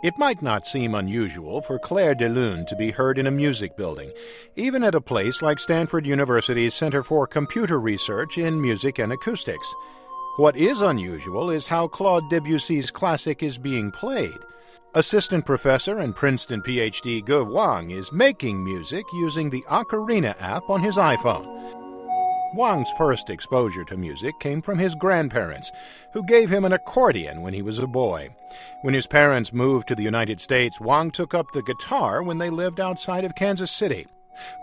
It might not seem unusual for Clair de Lune to be heard in a music building, even at a place like Stanford University's Center for Computer Research in Music and Acoustics. What is unusual is how Claude Debussy's classic is being played. Assistant professor and Princeton PhD Ge Wang is making music using the Ocarina app on his iPhone. Wang's first exposure to music came from his grandparents, who gave him an accordion when he was a boy. When his parents moved to the United States, Wang took up the guitar when they lived outside of Kansas City.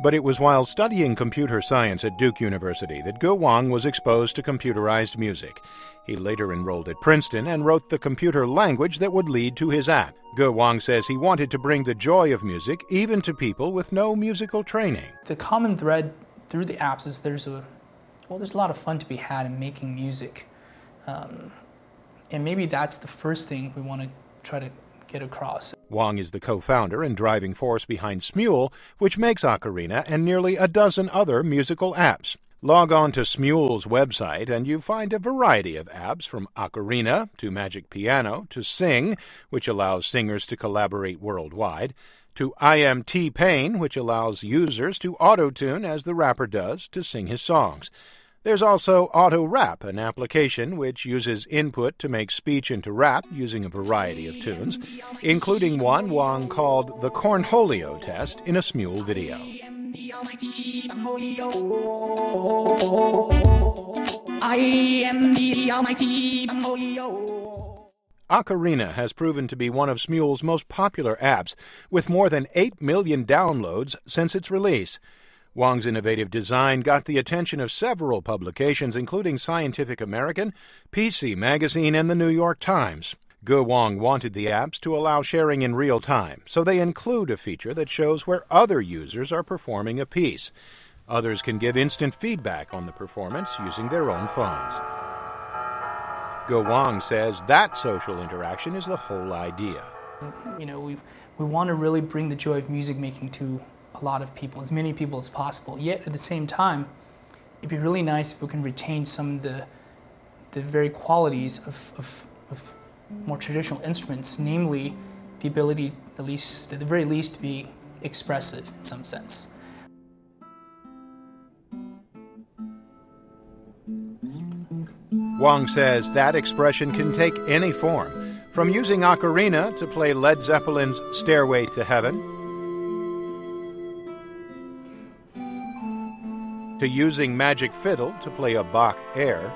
But it was while studying computer science at Duke University that Ge Wang was exposed to computerized music. He later enrolled at Princeton and wrote the computer language that would lead to his app. Ge Wang says he wanted to bring the joy of music even to people with no musical training. The common thread through the apps is there's a well, there's a lot of fun to be had in making music. Um, and maybe that's the first thing we want to try to get across. Wang is the co founder and driving force behind Smule, which makes Ocarina and nearly a dozen other musical apps. Log on to Smule's website and you find a variety of apps from Ocarina to Magic Piano to Sing, which allows singers to collaborate worldwide, to I Am Pain, which allows users to auto tune as the rapper does to sing his songs. There's also Auto Rap, an application which uses input to make speech into rap using a variety of tunes, including one Wang called the Cornholio test in a Smule video. I am the almighty Ocarina has proven to be one of Smule's most popular apps, with more than 8 million downloads since its release. Wang's innovative design got the attention of several publications, including Scientific American, PC Magazine, and the New York Times. Ge Wang wanted the apps to allow sharing in real time, so they include a feature that shows where other users are performing a piece. Others can give instant feedback on the performance using their own phones. Ge Wang says that social interaction is the whole idea. You know, we, we want to really bring the joy of music making to a lot of people, as many people as possible. Yet at the same time, it'd be really nice if we can retain some of the, the very qualities of, of, of more traditional instruments, namely the ability, at least at the very least, to be expressive in some sense. Wang says that expression can take any form, from using ocarina to play Led Zeppelin's Stairway to Heaven to using Magic Fiddle to play a Bach air,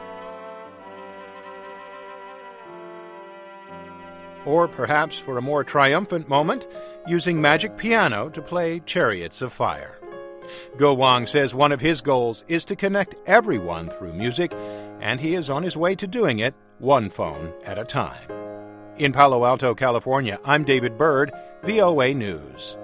or perhaps for a more triumphant moment, using Magic Piano to play Chariots of Fire. Ge Wang says one of his goals is to connect everyone through music, and he is on his way to doing it one phone at a time. In Palo Alto, California, I'm David Byrd, VOA News.